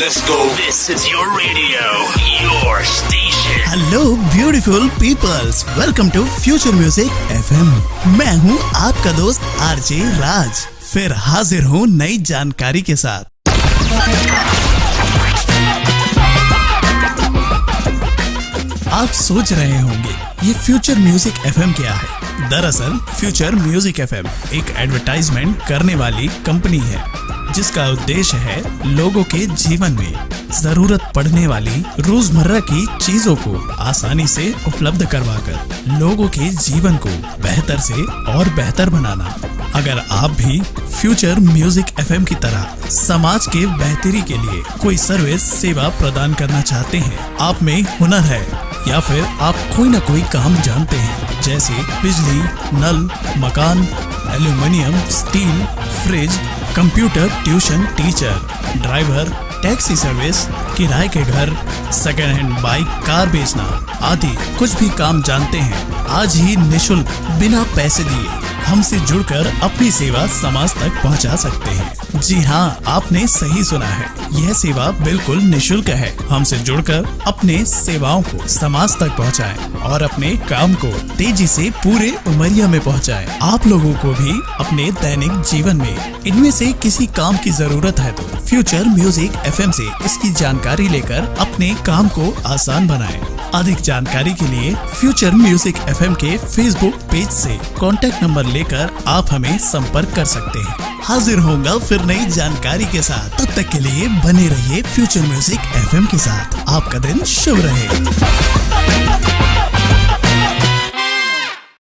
Let's go. This is your radio, your station. Hello beautiful peoples welcome to future music FM मैं हूँ आपका दोस्त RJ राज। फिर हाजिर हूँ नई जानकारी के साथ। आप सोच रहे होंगे ये फ्यूचर म्यूज़िक एफएम क्या है? दरअसल फ्यूचर म्यूज़िक एफएम एक एडवर्टाइजमेंट करने वाली कंपनी है। जिसका उद्देश्य है लोगों के जीवन में ज़रूरत पड़ने वाली रोज़मर्रा की चीज़ों को आसानी से उपलब्ध करवाकर लोगों के जीवन को बेहतर से और बेहतर बनाना। अगर आप भी फ्यूचर म्यूज़िक एफएम की तरह समाज के बेहतरी के लिए कोई सर्विस सेवा प्रदान करना चाहते हैं, आप में हुनर है, या फिर आप कोई ना कोई काम जानते हैं, जैसे बिजली, नल, मकान, aluminium, steel fridge computer tuition teacher driver taxi service किराए के घर सेकेंड हैंड बाइक कार बेचना आदि कुछ भी काम जानते हैं। आज ही निशुल्क, बिना पैसे दिए, हमसे जुड़कर अपनी सेवा समाज तक पहुँचा सकते हैं। जी हाँ आपने सही सुना है। यह सेवा बिल्कुल निशुल्क है। हमसे जुड़कर अपने सेवाओं को समाज तक पहुँचाए और अपने काम को तेज़ी से पूरे उमरिया में पहुँचाए। आप लोगों को भी अपने दैनिक जीवन में इनमें से किसी काम की ज़रूरत है तो फ्यूचर म्यूज़िक एफएम से इसकी जानकारी लेकर अपने काम को आसान बनाएँ। अधिक जानकारी के लिए फ्यूचर म्यूज़िक एफएम के फेसबुक पेज से कांटेक्ट नंबर लेकर आप हमें संपर्क कर सकते हैं। हाजिर होगा फिर नई जानकारी के साथ। तब तक के लिए बने रहिए फ्यूचर म्यूज़िक एफएम के साथ। आपका दिन शुभ रहे।